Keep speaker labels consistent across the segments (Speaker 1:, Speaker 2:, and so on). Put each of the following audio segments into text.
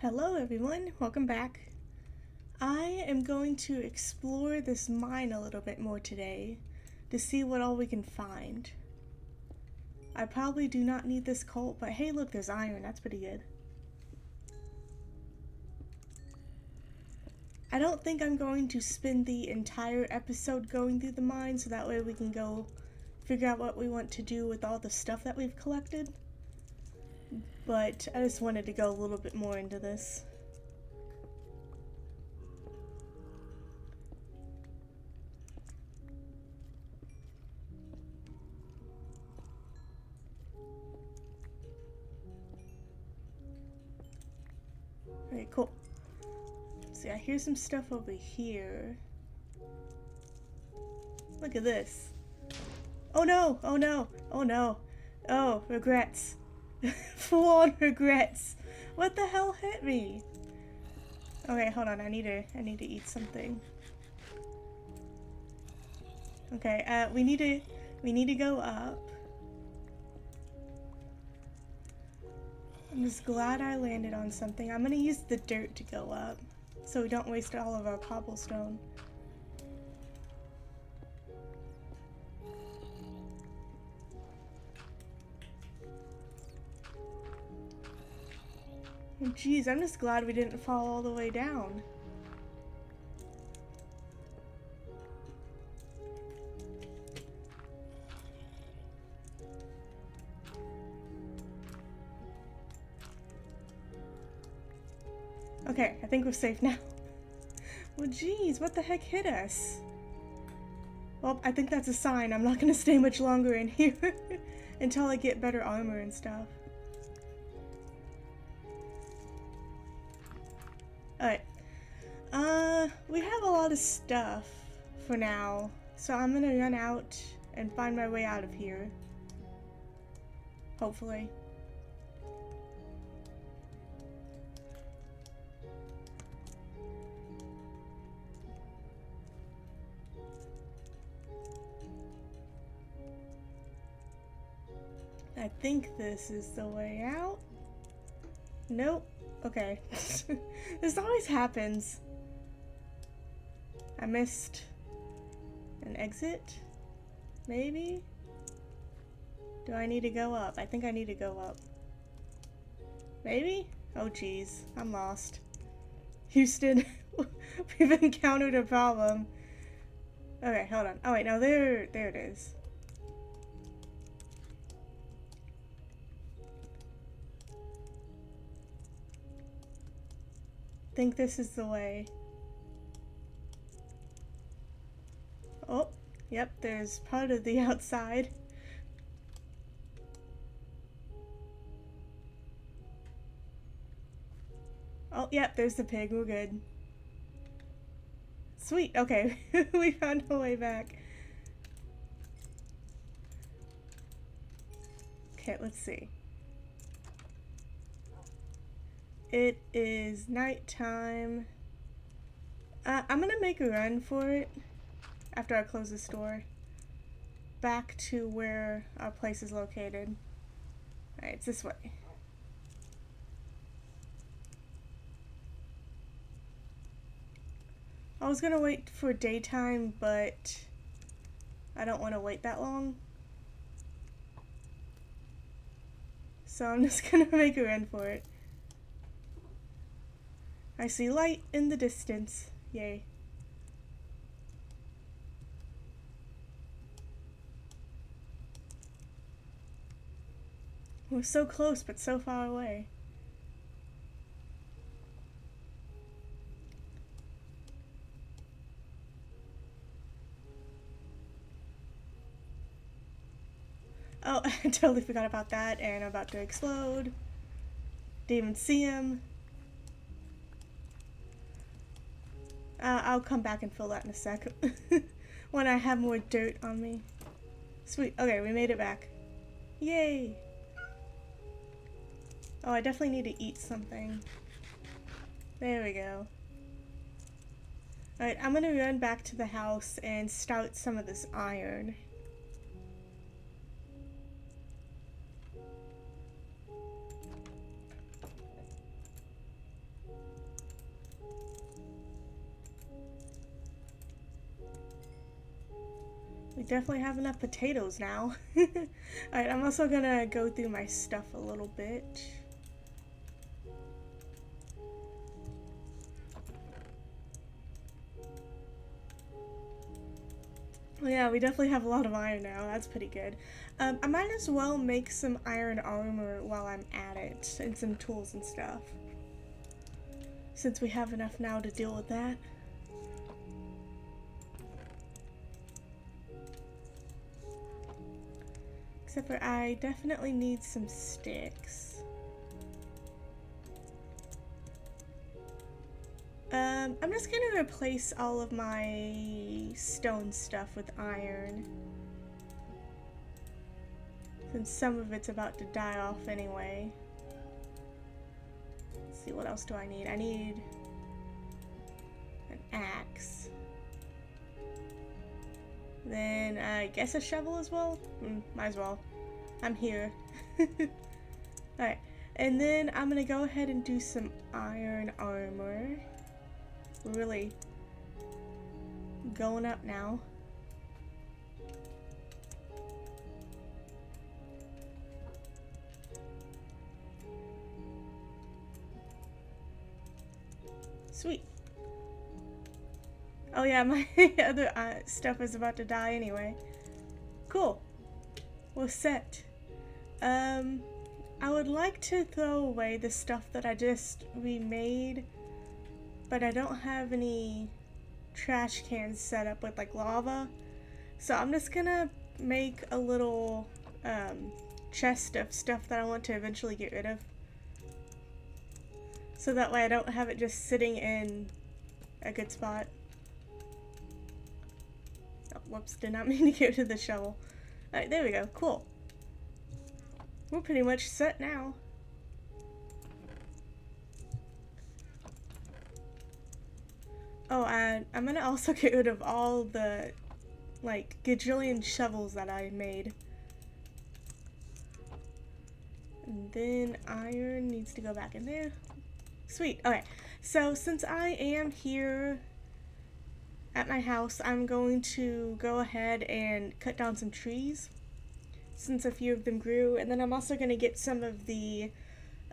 Speaker 1: Hello everyone, welcome back. I am going to explore this mine a little bit more today to see what all we can find. I probably do not need this colt, but hey look, there's iron, that's pretty good. I don't think I'm going to spend the entire episode going through the mine so that way we can go figure out what we want to do with all the stuff that we've collected. But I just wanted to go a little bit more into this. Alright, cool. See, I hear some stuff over here. Look at this. Oh no! Oh no! Oh no! Oh, regrets. Full on regrets. What the hell hit me? Okay, hold on. I need to. I need to eat something. Okay. Uh, we need to. We need to go up. I'm just glad I landed on something. I'm gonna use the dirt to go up, so we don't waste all of our cobblestone. Jeez, I'm just glad we didn't fall all the way down. Okay, I think we're safe now. Well, jeez, what the heck hit us? Well, I think that's a sign. I'm not gonna stay much longer in here until I get better armor and stuff. We have a lot of stuff for now, so I'm gonna run out and find my way out of here. Hopefully. I think this is the way out. Nope. Okay. this always happens. I missed an exit? Maybe? Do I need to go up? I think I need to go up. Maybe? Oh jeez, I'm lost. Houston, we've encountered a problem. Okay, hold on. Oh wait, no, there, there it is. think this is the way. Yep, there's part of the outside. Oh, yep, there's the pig. We're good. Sweet, okay. we found a way back. Okay, let's see. It is nighttime. Uh, I'm gonna make a run for it after I close the store. Back to where our place is located. Alright, it's this way. I was gonna wait for daytime, but I don't want to wait that long. So I'm just gonna make a run for it. I see light in the distance. Yay. We're so close, but so far away. Oh, I totally forgot about that, and I'm about to explode. Didn't even see him. Uh, I'll come back and fill that in a sec. when I have more dirt on me. Sweet. Okay, we made it back. Yay! Oh, I definitely need to eat something. There we go. Alright, I'm gonna run back to the house and stout some of this iron. We definitely have enough potatoes now. Alright, I'm also gonna go through my stuff a little bit. Yeah, we definitely have a lot of iron now. That's pretty good. Um, I might as well make some iron armor while I'm at it, and some tools and stuff. Since we have enough now to deal with that. Except for I definitely need some sticks. Um, I'm just gonna replace all of my stone stuff with iron. Since some of it's about to die off anyway. Let's see, what else do I need? I need an axe. Then I guess a shovel as well? Mm, might as well. I'm here. Alright, and then I'm gonna go ahead and do some iron armor. Really going up now. Sweet. Oh yeah, my other uh, stuff is about to die anyway. Cool. We're set. Um, I would like to throw away the stuff that I just remade, but I don't have any trash cans set up with like lava. So I'm just gonna make a little um, chest of stuff that I want to eventually get rid of. So that way I don't have it just sitting in a good spot. Oh, whoops, did not mean to get to the shovel. Alright, there we go. Cool. We're pretty much set now. Oh, and I'm gonna also get rid of all the, like, gajillion shovels that I made. And then iron needs to go back in there. Sweet. Okay. So since I am here at my house, I'm going to go ahead and cut down some trees since a few of them grew. And then I'm also going to get some of the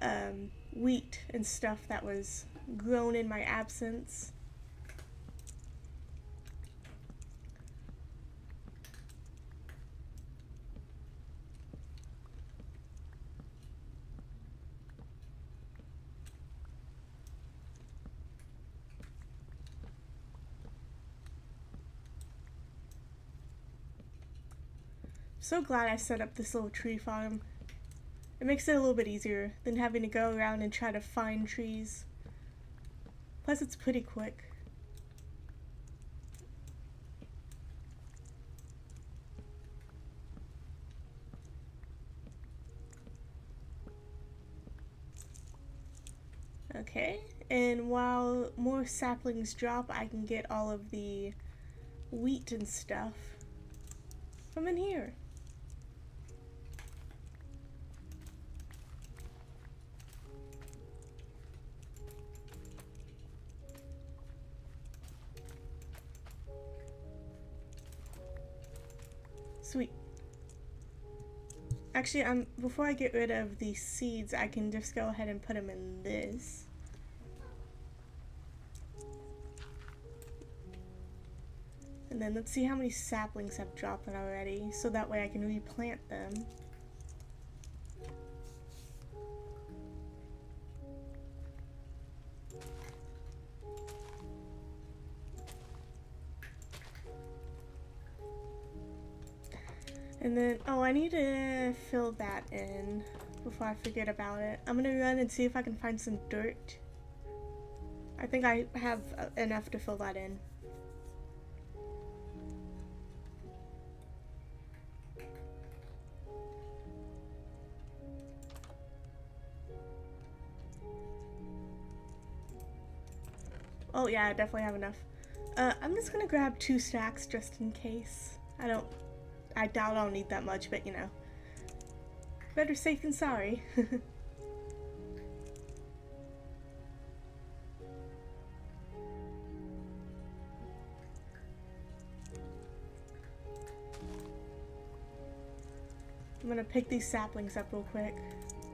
Speaker 1: um, wheat and stuff that was grown in my absence. So glad I set up this little tree farm. It makes it a little bit easier than having to go around and try to find trees. Plus it's pretty quick. Okay, and while more saplings drop, I can get all of the wheat and stuff from in here. Sweet. Actually, um, before I get rid of these seeds, I can just go ahead and put them in this. And then let's see how many saplings have dropped already, so that way I can replant them. And then, oh, I need to fill that in before I forget about it. I'm gonna run and see if I can find some dirt. I think I have uh, enough to fill that in. Oh yeah, I definitely have enough. Uh, I'm just gonna grab two stacks just in case. I don't I doubt I'll need that much, but you know. Better safe than sorry. I'm gonna pick these saplings up real quick,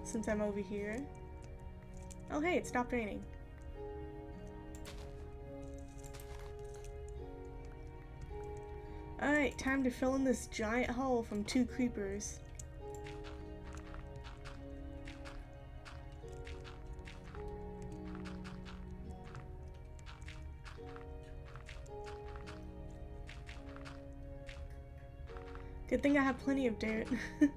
Speaker 1: since I'm over here. Oh hey, it stopped raining. Alright, time to fill in this giant hole from two creepers. Good thing I have plenty of dirt.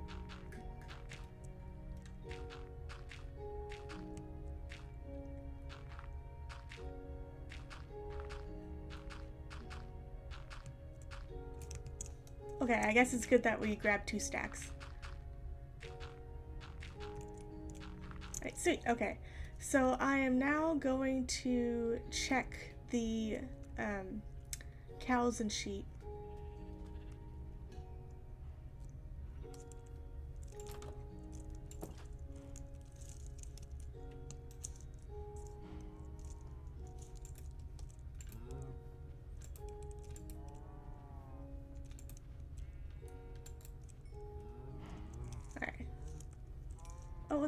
Speaker 1: guess it's good that we grab two stacks. Alright, sweet. Okay, so I am now going to check the um, cows and sheep.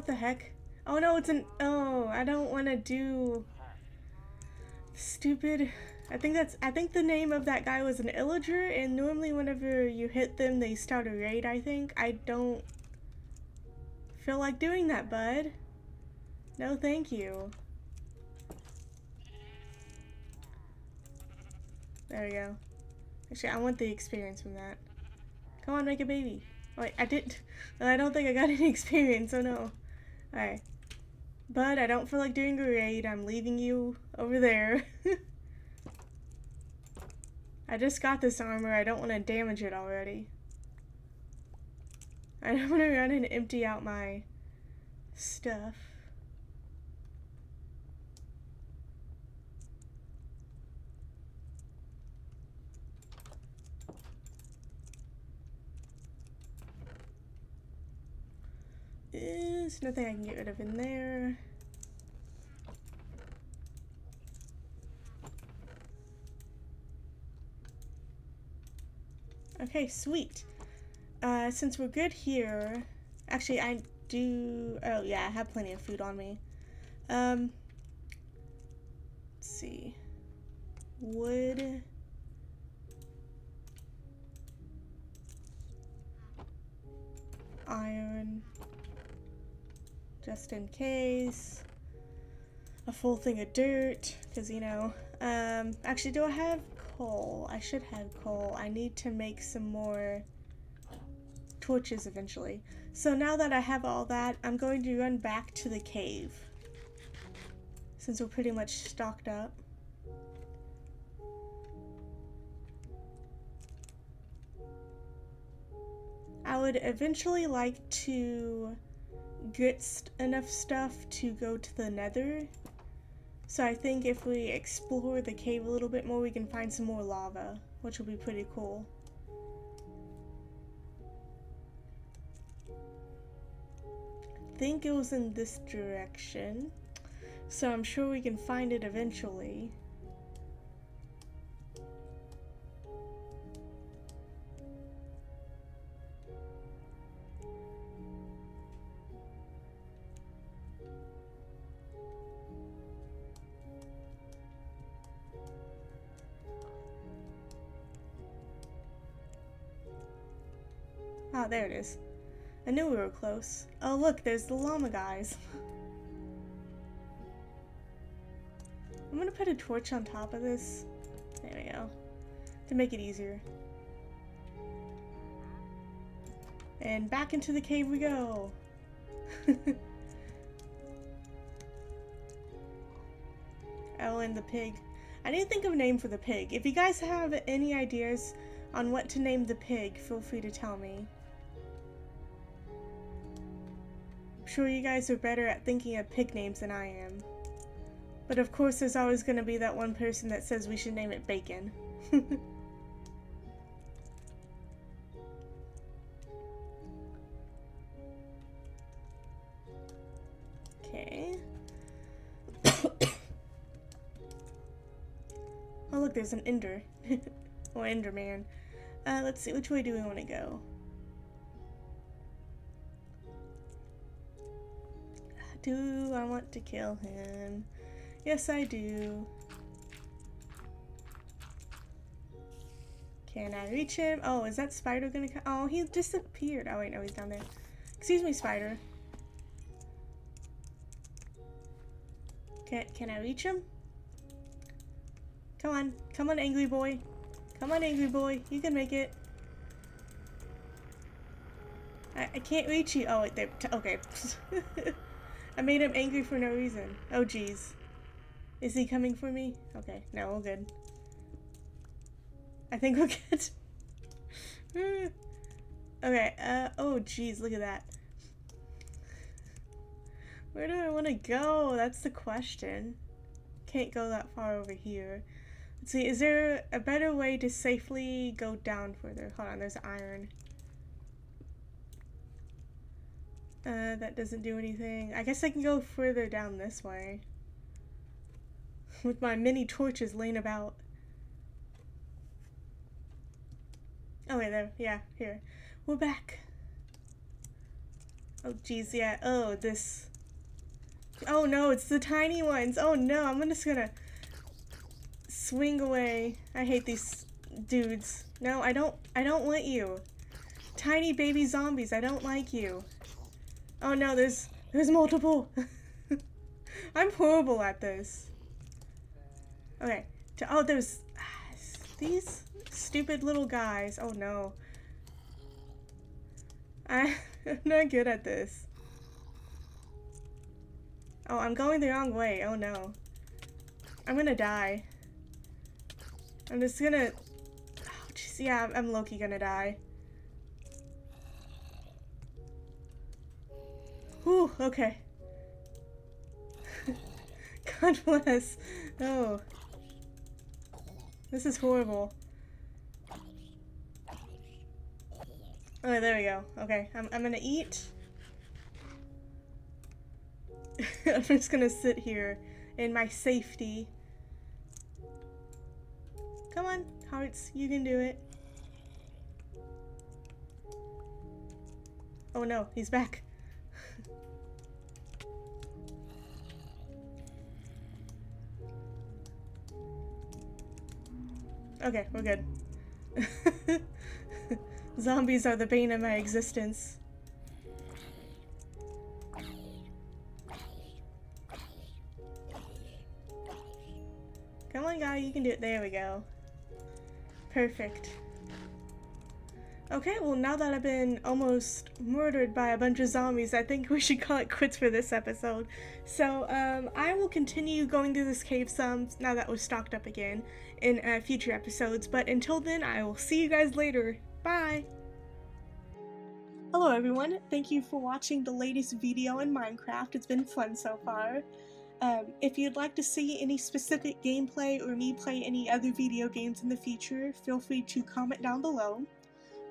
Speaker 1: The heck? Oh no, it's an- oh, I don't want to do... Stupid... I think that's- I think the name of that guy was an illager, and normally whenever you hit them, they start a raid, I think. I don't feel like doing that, bud. No, thank you. There we go. Actually, I want the experience from that. Come on, make a baby. Wait, I didn't. I don't think I got any experience, oh no. Alright. But I don't feel like doing a raid. I'm leaving you over there. I just got this armor. I don't want to damage it already. I don't want to run and empty out my stuff. Nothing I can get rid of in there. Okay, sweet. Uh, since we're good here, actually I do, oh yeah, I have plenty of food on me. Um, let's see. Wood. Iron just in case. A full thing of dirt, because you know. Um, actually, do I have coal? I should have coal. I need to make some more torches eventually. So now that I have all that, I'm going to run back to the cave. Since we're pretty much stocked up. I would eventually like to get st enough stuff to go to the nether. So I think if we explore the cave a little bit more, we can find some more lava, which will be pretty cool. I think it was in this direction, so I'm sure we can find it eventually. Ah, there it is. I knew we were close. Oh, look, there's the llama guys. I'm gonna put a torch on top of this. There we go. To make it easier. And back into the cave we go. oh, and the pig. I to think of a name for the pig. If you guys have any ideas on what to name the pig, feel free to tell me. Sure you guys are better at thinking of pig names than I am. But of course there's always going to be that one person that says we should name it Bacon. okay. oh look, there's an Ender. or Enderman. Uh, let's see, which way do we want to go? Do I want to kill him? Yes, I do. Can I reach him? Oh, is that spider gonna come? Oh, he disappeared. Oh, wait, no, he's down there. Excuse me, spider. Can, can I reach him? Come on. Come on, angry boy. Come on, angry boy. You can make it. I, I can't reach you. Oh, wait. Okay. I made him angry for no reason. Oh, jeez. Is he coming for me? Okay. No, we're good. I think we're good. okay, uh, oh jeez, look at that. Where do I want to go? That's the question. Can't go that far over here. Let's see, is there a better way to safely go down further? Hold on, there's iron. Uh, that doesn't do anything. I guess I can go further down this way. With my mini torches laying about. Oh, wait, there. Yeah, here. We're back. Oh, jeez, yeah. Oh, this. Oh, no, it's the tiny ones. Oh, no, I'm just gonna swing away. I hate these dudes. No, I don't, I don't want you. Tiny baby zombies, I don't like you. Oh, no, there's, there's multiple. I'm horrible at this. Okay. Oh, there's these stupid little guys. Oh no. I, I'm not good at this. Oh, I'm going the wrong way. Oh no. I'm gonna die. I'm just gonna... Oh, geez, yeah, I'm lowkey gonna die. Whew, okay. God bless. Oh. This is horrible. Oh, there we go. Okay, I'm, I'm gonna eat. I'm just gonna sit here in my safety. Come on, hearts, you can do it. Oh no, he's back. Okay, we're good. Zombies are the bane of my existence. Come on, guy, you can do it. There we go. Perfect. Okay, well now that I've been almost murdered by a bunch of zombies, I think we should call it quits for this episode. So, um, I will continue going through this cave some, now that we're stocked up again, in uh, future episodes, but until then, I will see you guys later. Bye! Hello everyone, thank you for watching the latest video in Minecraft, it's been fun so far. Um, if you'd like to see any specific gameplay or me play any other video games in the future, feel free to comment down below.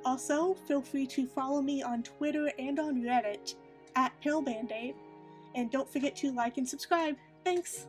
Speaker 1: Also, feel free to follow me on Twitter and on Reddit at PaleBandaid, and don't forget to like and subscribe. Thanks!